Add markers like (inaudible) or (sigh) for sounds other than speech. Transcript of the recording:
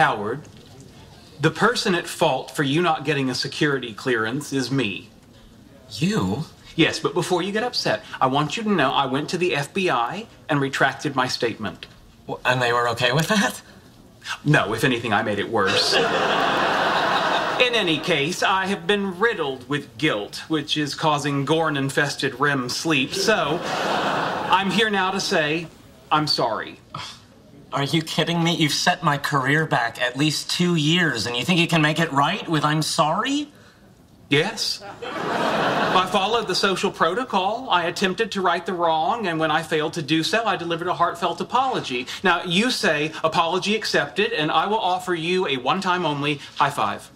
Howard, the person at fault for you not getting a security clearance is me. You? Yes, but before you get upset, I want you to know I went to the FBI and retracted my statement. And they were okay with that? No, if anything, I made it worse. (laughs) In any case, I have been riddled with guilt, which is causing Gorn infested REM sleep, so I'm here now to say I'm sorry. Are you kidding me? You've set my career back at least two years, and you think you can make it right with I'm sorry? Yes. I followed the social protocol. I attempted to right the wrong, and when I failed to do so, I delivered a heartfelt apology. Now, you say apology accepted, and I will offer you a one time only high five.